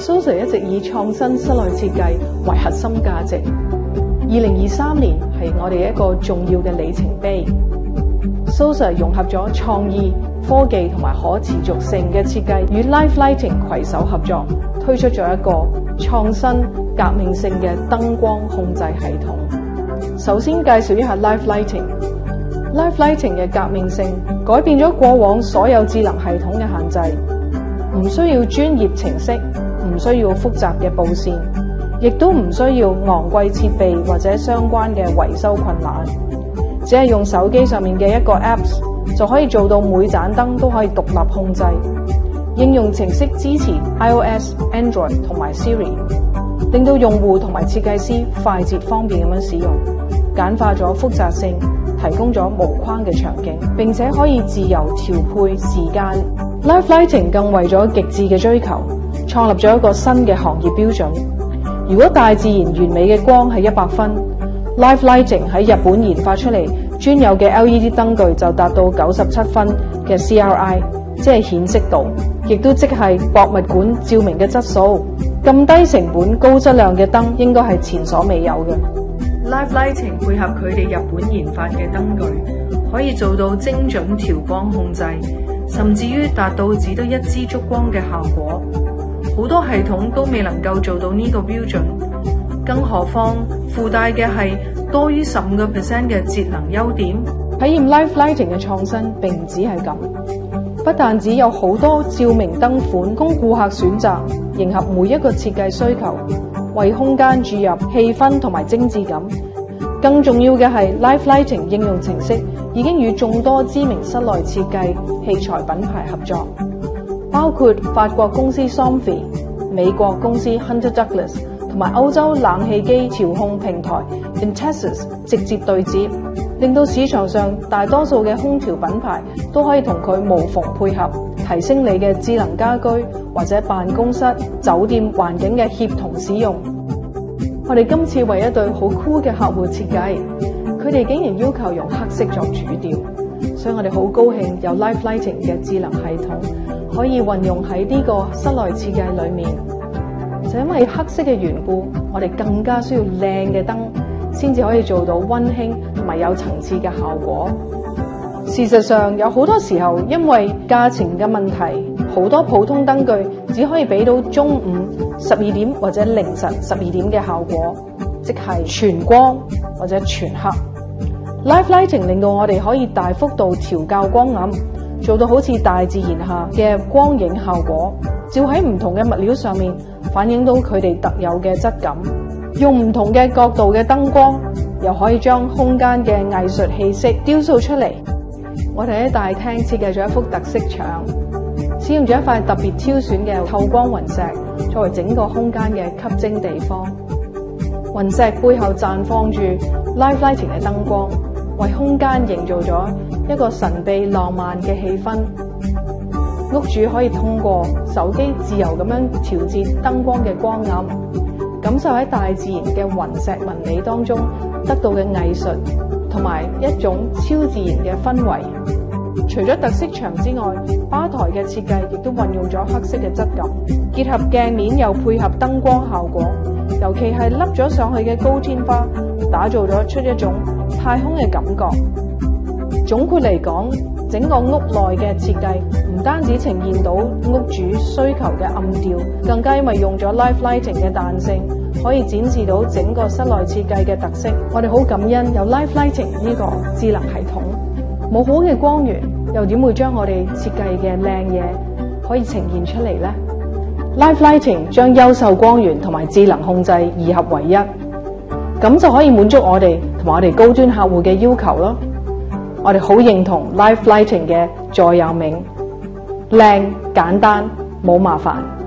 SOSA 一直以創新室內設計為核心價值。二零二三年係我哋一個重要嘅里程碑。SOSA 融合咗創意、科技同埋可持續性嘅設計，與 Life Lighting 攜手合作，推出咗一個創新革命性嘅燈光控制系統。首先介紹一下 Life Lighting。Life Lighting 嘅革命性改變咗過往所有智能系統嘅限制，唔需要專業程式，唔需要複雜嘅布線，亦都唔需要昂貴設備或者相關嘅維修困難，只係用手機上面嘅一個 Apps 就可以做到每盞燈都可以獨立控制。應用程式支持 iOS、Android 同埋 Siri，令到用戶同埋設計師快捷方便咁樣使用，簡化咗複雜性。提供咗無框嘅場景，並且可以自由調配時間。Life Lighting 更為咗極致嘅追求，創立咗一個新嘅行業標準。如果大自然完美嘅光係一百分，Life Lighting 喺日本研發出嚟專有嘅 LED 燈具就達到九十七分嘅 CRI，即係顯色度，亦都即係博物館照明嘅質素。咁低成本、高質量嘅燈應該係前所未有嘅。Life Lighting 配合佢哋日本研發嘅燈具，可以做到精準調光控制，甚至於達到只得一支燭光嘅效果。好多系統都未能夠做到呢個標準，更何況附帶嘅係多於十五個 percent 嘅節能優點。體驗 Life Lighting 嘅創新並唔止係咁，不但只有好多照明燈款供顧客選擇，迎合每一個設計需求。為空間注入氣氛同埋精緻感，更重要嘅係 Life Lighting 應用程式已經與眾多知名室內設計器材品牌合作，包括法國公司 Somfy、美國公司 Hunter Douglas 同埋歐洲冷氣機調控平台 Intesis 直接對接，令到市場上大多數嘅空調品牌都可以同佢無縫配合。提升你嘅智能家居或者辦公室、酒店環境嘅協同使用。我哋今次為一對好酷嘅客戶設計，佢哋竟然要求用黑色作主調，所以我哋好高興有 Life Lighting 嘅智能系統可以運用喺呢個室內設計裏面。就因為黑色嘅緣故，我哋更加需要靚嘅燈，先至可以做到溫馨同埋有層次嘅效果。事實上，有好多時候因為價錢嘅問題，好多普通燈具只可以俾到中午十二點或者凌晨十二點嘅效果，即係全光或者全黑。Life Lighting 令到我哋可以大幅度調校光暗，做到好似大自然下嘅光影效果，照喺唔同嘅物料上面，反映到佢哋特有嘅质感。用唔同嘅角度嘅灯光，又可以将空间嘅艺术气息雕塑出嚟。我哋喺大厅设计咗一幅特色墙，使用咗一块特别挑选嘅透光云石作为整个空间嘅吸睛地方。云石背后绽放住 live Lighting 嘅灯光，为空间营造咗一個神秘浪漫嘅氣氛。屋主可以通過手機自由咁樣調節燈光嘅光暗，感受喺大自然嘅雲石纹理當中得到嘅藝術。同埋一種超自然嘅氛圍。除咗特色牆之外，吧台嘅設計亦都運用咗黑色嘅質感，結合鏡面又配合燈光效果。尤其係凹咗上去嘅高天花，打造咗出一種太空嘅感覺。總括嚟講，整個屋內嘅設計唔單止呈現到屋主需求嘅暗調，更加因為用咗 Life Lighting 嘅彈性。可以展示到整個室內設計嘅特色，我哋好感恩有 Life Lighting 呢個智能系統。冇好嘅光源，又點會將我哋設計嘅靚嘢可以呈現出嚟呢？Life Lighting 將優秀光源同埋智能控制二合為一，咁就可以滿足我哋同埋我哋高端客戶嘅要求咯。我哋好認同 Life Lighting 嘅座右銘：靚、簡單、冇麻煩。